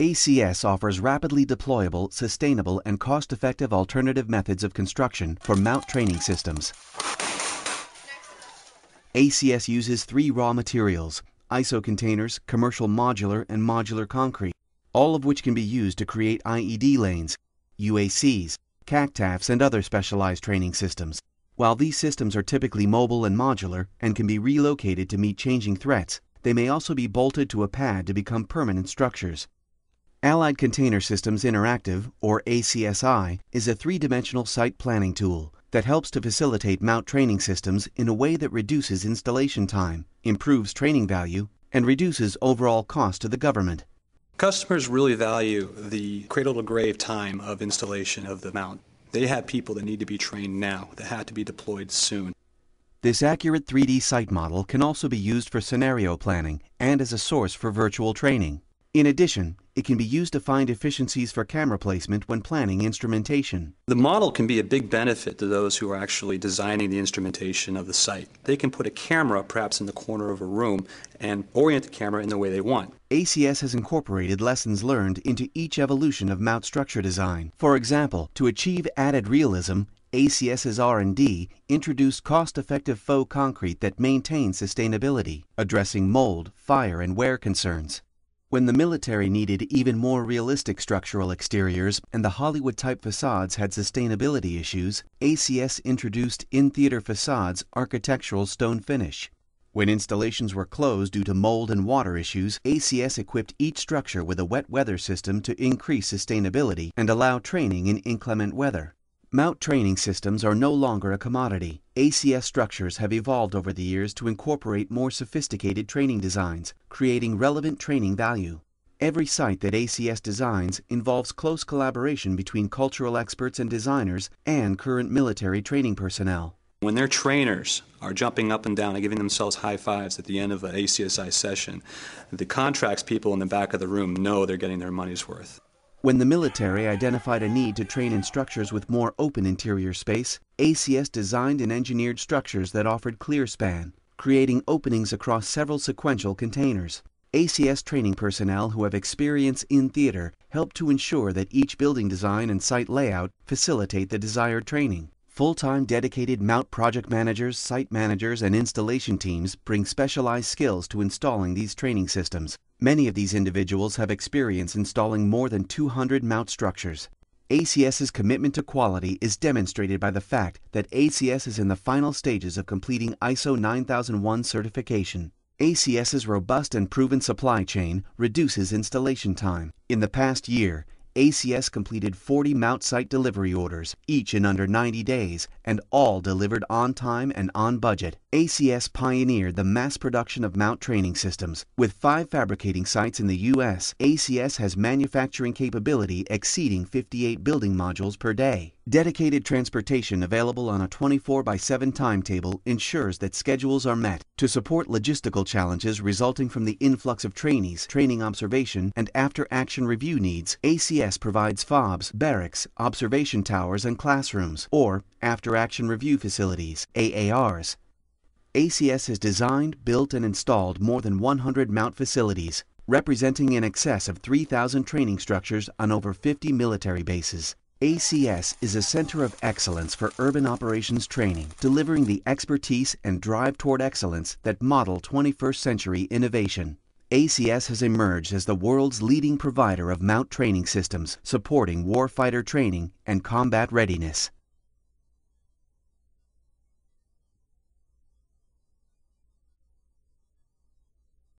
ACS offers rapidly deployable, sustainable, and cost-effective alternative methods of construction for MOUT training systems. ACS uses three raw materials, ISO containers, commercial modular, and modular concrete, all of which can be used to create IED lanes, UACs, CACTAFs, and other specialized training systems. While these systems are typically mobile and modular and can be relocated to meet changing threats, they may also be bolted to a pad to become permanent structures. Allied Container Systems Interactive, or ACSI, is a three-dimensional site planning tool that helps to facilitate MOUT training systems in a way that reduces installation time, improves training value, and reduces overall cost to the government. Customers really value the cradle to grave time of installation of the MOUT. They have people that need to be trained now, that have to be deployed soon. This accurate 3D site model can also be used for scenario planning and as a source for virtual training. In addition, it can be used to find efficiencies for camera placement when planning instrumentation. The model can be a big benefit to those who are actually designing the instrumentation of the site. They can put a camera perhaps in the corner of a room and orient the camera in the way they want. ACS has incorporated lessons learned into each evolution of MOUT structure design. For example, to achieve added realism, ACS's R&D introduced cost-effective faux concrete that maintains sustainability, addressing mold, fire, and wear concerns. When the military needed even more realistic structural exteriors and the Hollywood type facades had sustainability issues, ACS introduced in theater facades architectural stone finish. When installations were closed due to mold and water issues, ACS equipped each structure with a wet weather system to increase sustainability and allow training in inclement weather. MOUT training systems are no longer a commodity. ACS structures have evolved over the years to incorporate more sophisticated training designs, creating relevant training value. Every site that ACS designs involves close collaboration between cultural experts and designers and current military training personnel. When their trainers are jumping up and down and giving themselves high fives at the end of an ACSI session, the contracts people in the back of the room know they're getting their money's worth. When the military identified a need to train in structures with more open interior space, ACS designed and engineered structures that offered clear span, creating openings across several sequential containers. ACS training personnel who have experience in theater help to ensure that each building design and site layout facilitate the desired training. Full-time dedicated MOUT project managers, site managers, and installation teams bring specialized skills to installing these training systems. Many of these individuals have experience installing more than 200 MOUT structures. ACS's commitment to quality is demonstrated by the fact that ACS is in the final stages of completing ISO 9001 certification. ACS's robust and proven supply chain reduces installation time. In the past year, ACS completed 40 MOUT site delivery orders, each in under 90 days, and all delivered on time and on budget. ACS pioneered the mass production of MOUT training systems. With five fabricating sites in the U.S., ACS has manufacturing capability exceeding 58 building modules per day. Dedicated transportation available on a 24 by 7 timetable ensures that schedules are met. To support logistical challenges resulting from the influx of trainees, training observation, and after action review needs, ACS provides FOBs, barracks, observation towers, and classrooms, or after action review facilities, AARs. ACS has designed, built, and installed more than 100 MOUT facilities, representing in excess of 3,000 training structures on over 50 military bases. ACS is a center of excellence for urban operations training, delivering the expertise and drive toward excellence that model 21st century innovation. ACS has emerged as the world's leading provider of MOUT training systems, supporting warfighter training and combat readiness.